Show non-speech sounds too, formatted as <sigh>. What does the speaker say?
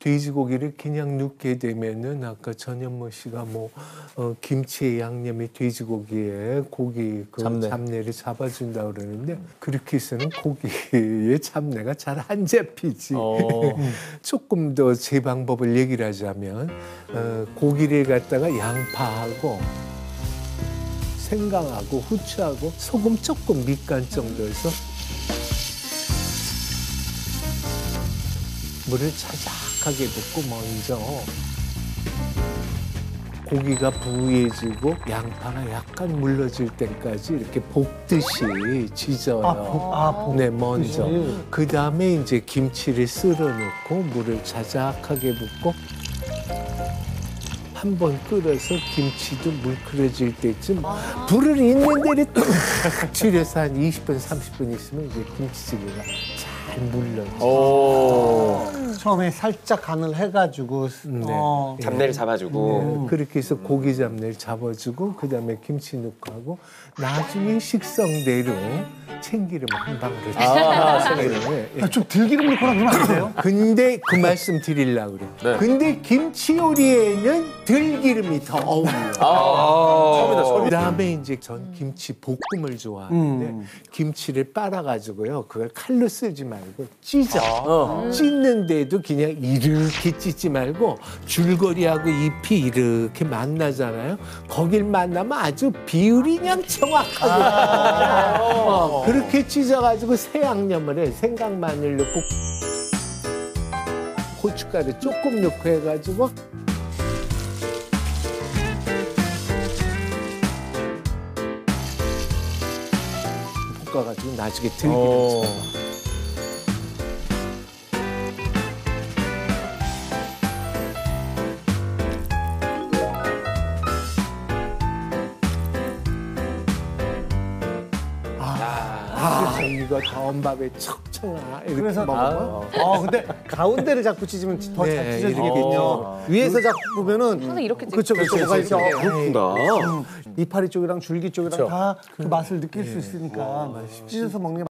돼지고기를 그냥 넣게 되면은 아까 전현무 씨가 뭐 어, 김치에 양념에 돼지고기에 고기 그 잡내. 잡내. 를 잡아준다 그러는데 그렇게 해서는 고기의 <laughs> 잡내가 잘 안 잡히지. 어. <laughs> 조금 더 제 방법을 얘기를 하자면 어, 고기를 갖다가 양파하고 생강하고 후추하고 소금 조금 밑간 정도에서 물을 자 작하게 붓고 먼저 고기가 부해지고 양파가 약간 물러질 때까지 이렇게 볶듯이 지져요. 아, 볶- 아. 네, 먼저. 그 다음에 이제 김치를 썰어 넣고 물을 자작하게 붓고 한 번 끓여서 김치도 물끓여질 때쯤 불을 있는 데를 딱 줄여서 한 20분, 30분 있으면 이제 김치찌개가 잘 물러져. 오. 처음에 살짝 간을 해가지고 네. 어. 잡내를 잡아주고 네, 그렇게 해서 고기 잡내를 잡아주고 그다음에 김치 넣고 하고 나중에 식성 대로 참기름 한 방울 아, 참기름. 아, 좀 들기름 넣거나 그러면 안 돼요? <laughs> 근데 그 말씀 드리려고 그래. 네. 근데 김치 요리에는 들기름이 더 어울려. 아, 처음이다, 처음. 그다음에 이제 전 김치 볶음을 좋아하는데 음. 김치를 빨아가지고요 그걸 칼로 쓰지 말고 찢어 어. 찢는데도 그냥 이렇게 찢지 말고 줄거리하고 잎이 이렇게 만나잖아요 거길 만나면 아주 비율이 그냥 정확하게 어, 그렇게 찢어가지고 새 양념을 해. 생강 마늘 넣고 고춧가루 조금 넣고 해가지고 볶아가지고 나중에 들기름 아, 이거 다음 밥에 척청아 이렇게 그래서 먹으면 어, 근데 가운데를 자꾸 찢으면 더 잘 네, 찢어지거든요. 어. 위에서 자꾸 보면은 항상 이렇게 찢- 그쵸, 그쵸, 뭐가 이렇게 어, 그렇구나. 이파리 쪽이랑 줄기 쪽이랑. 다 그 맛을 느낄 수 있으니까 찢어서 먹는 게